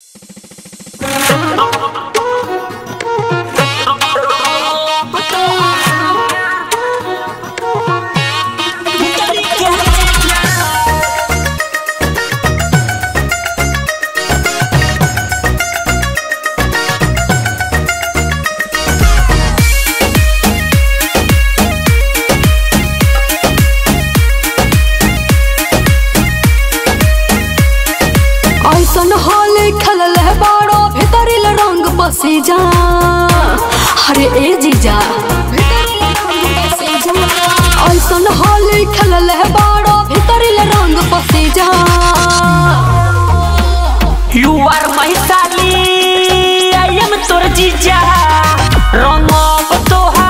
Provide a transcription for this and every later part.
ऐसन अरे ए जीजा। ऐसन होली खेलल है बड़ो भीतरिल रंग बसी जा। You are my Sally, I am तोर जीजा। रंग तोहार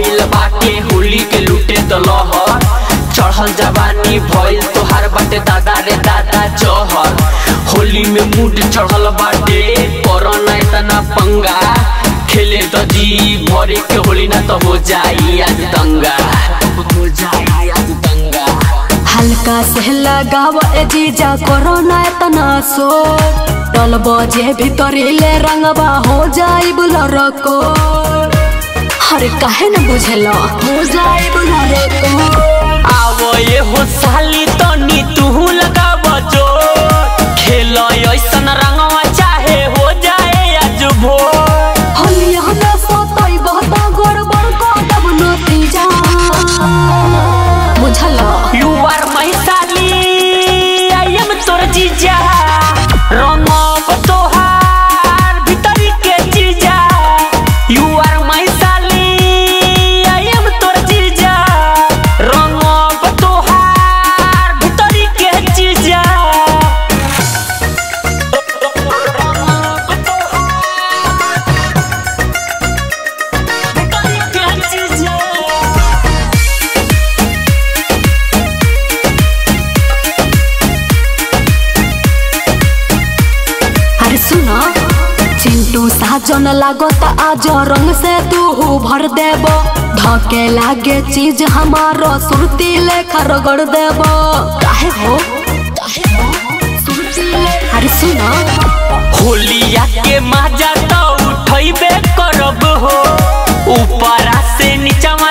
भइल बाटे, होली के लूटे त लहर। चढ़ल जवानी भइल, तोहार बाटे दादा रे दादा जहर। होली में मूड चढ़ल बाटे, कोरोना इतना पंगा। खेले तो जी भरे के होली ना तो हो जाई आज दंगा। हो जाई आज दंगा। हल्का से लगाव ए जीजा कोरोना इतना सो टल बजे भीतरिले रंगबा हो जाई बुलर को अरे काहे न बुझल। हो हो साली तनी तू लगाव जो चिंटू साजन लागत, आज रंग से तू भर देव धके लागे चीज़ हमारो, सुरती खर गड़ देव काहे हो? सुरती ले- अरे सुनो। होलिया के मज़ा तो उठैबे करब हो। ऊपर से नीचवा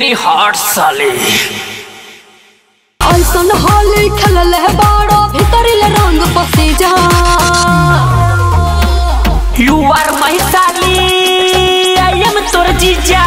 वेरी हार्ट साले। ऐसन होली खलल है भीतर ले रंग पसे जा यू आर माय साली आई एम तोर जीजा